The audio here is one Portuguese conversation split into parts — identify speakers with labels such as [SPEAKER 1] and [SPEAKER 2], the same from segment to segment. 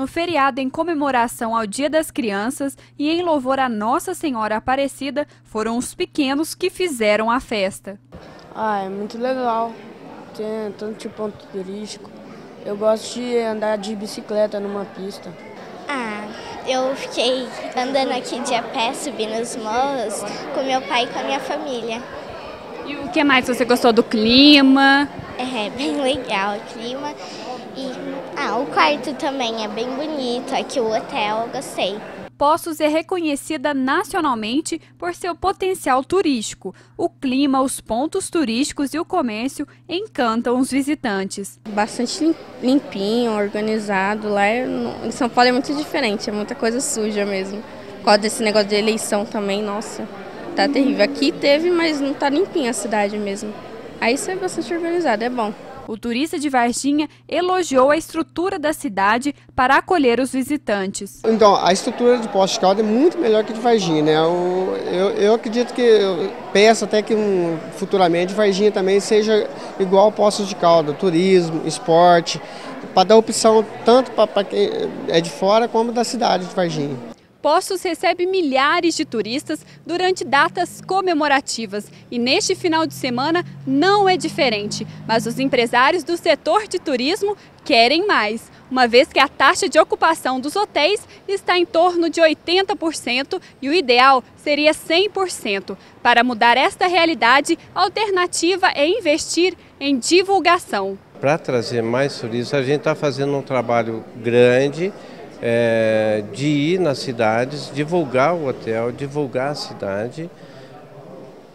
[SPEAKER 1] no feriado em comemoração ao Dia das Crianças e em louvor a Nossa Senhora Aparecida, foram os pequenos que fizeram a festa.
[SPEAKER 2] Ah, é muito legal. Tem tanto ponto turístico. Eu gosto de andar de bicicleta numa pista.
[SPEAKER 3] Ah, eu fiquei andando aqui de a pé, subindo os morros, com meu pai e com a minha família.
[SPEAKER 1] E o que mais você gostou do clima?
[SPEAKER 3] É bem legal o clima. E ah, o quarto também é bem bonito. Aqui o hotel eu gostei.
[SPEAKER 1] Poços é reconhecida nacionalmente por seu potencial turístico. O clima, os pontos turísticos e o comércio encantam os visitantes.
[SPEAKER 4] Bastante limpinho, organizado. Lá é, em São Paulo é muito diferente, é muita coisa suja mesmo. Por causa desse negócio de eleição também, nossa, tá terrível. Aqui teve, mas não tá limpinha a cidade mesmo. Aí isso é bastante organizado, é bom.
[SPEAKER 1] O turista de Varginha elogiou a estrutura da cidade para acolher os visitantes.
[SPEAKER 5] Então, a estrutura de Poços de Caldas é muito melhor que de Varginha, né? Eu, eu, eu acredito que, eu peço até que um, futuramente Varginha também seja igual ao Poços de Caldas, turismo, esporte, para dar opção tanto para quem é de fora como da cidade de Varginha.
[SPEAKER 1] Poços recebe milhares de turistas durante datas comemorativas e neste final de semana não é diferente. Mas os empresários do setor de turismo querem mais, uma vez que a taxa de ocupação dos hotéis está em torno de 80% e o ideal seria 100%. Para mudar esta realidade, a alternativa é investir em divulgação.
[SPEAKER 6] Para trazer mais turistas, a gente está fazendo um trabalho grande é, de ir nas cidades, divulgar o hotel, divulgar a cidade.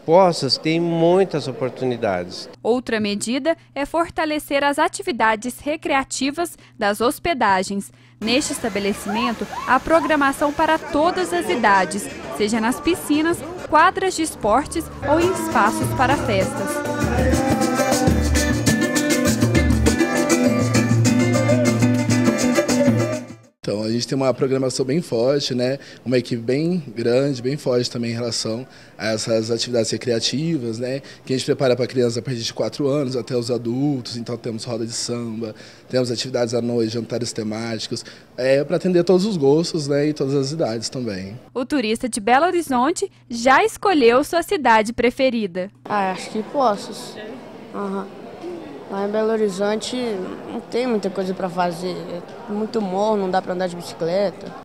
[SPEAKER 6] Poças tem muitas oportunidades.
[SPEAKER 1] Outra medida é fortalecer as atividades recreativas das hospedagens. Neste estabelecimento, há programação para todas as idades, seja nas piscinas, quadras de esportes ou em espaços para festas.
[SPEAKER 7] A gente tem uma programação bem forte, né? Uma equipe bem grande, bem forte também em relação a essas atividades recreativas, né? Que a gente prepara para crianças a partir de 4 anos até os adultos. Então temos roda de samba, temos atividades à noite, jantares temáticos, é para atender todos os gostos, né? E todas as idades também.
[SPEAKER 1] O turista de Belo Horizonte já escolheu sua cidade preferida.
[SPEAKER 2] Ah, acho que Poços. Uhum. Lá em Belo Horizonte não tem muita coisa para fazer. É muito morro, não dá para andar de bicicleta.